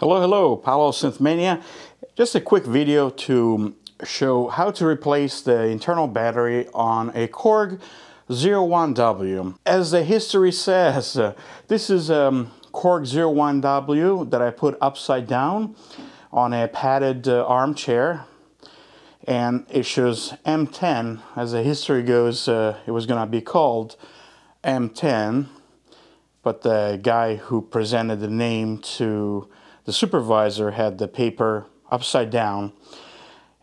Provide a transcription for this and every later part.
Hello, hello, Paolo Synthmania. Just a quick video to show how to replace the internal battery on a Korg 01W. As the history says, uh, this is a um, Korg 01W that I put upside down on a padded uh, armchair and it shows M10. As the history goes, uh, it was going to be called M10, but the guy who presented the name to the supervisor had the paper upside down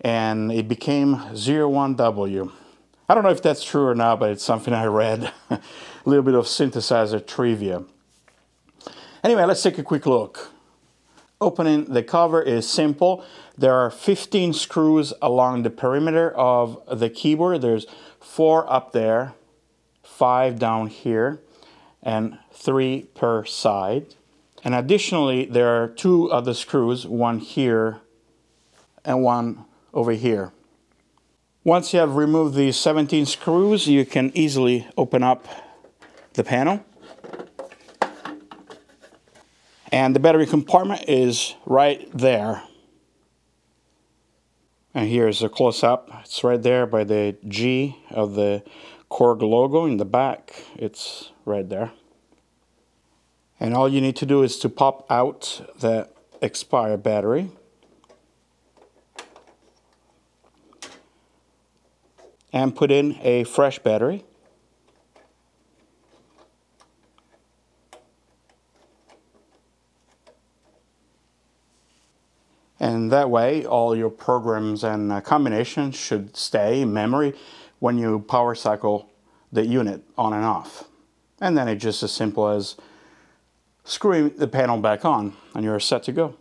and it became 01W. I don't know if that's true or not, but it's something I read. a little bit of synthesizer trivia. Anyway, let's take a quick look. Opening the cover is simple. There are 15 screws along the perimeter of the keyboard. There's four up there, five down here, and three per side. And additionally, there are two other screws, one here and one over here. Once you have removed these 17 screws, you can easily open up the panel. And the battery compartment is right there. And here's a close-up. It's right there by the G of the Korg logo in the back. It's right there. And all you need to do is to pop out the expired battery. And put in a fresh battery. And that way, all your programs and uh, combinations should stay in memory when you power cycle the unit on and off. And then it's just as simple as screwing the panel back on and you're set to go.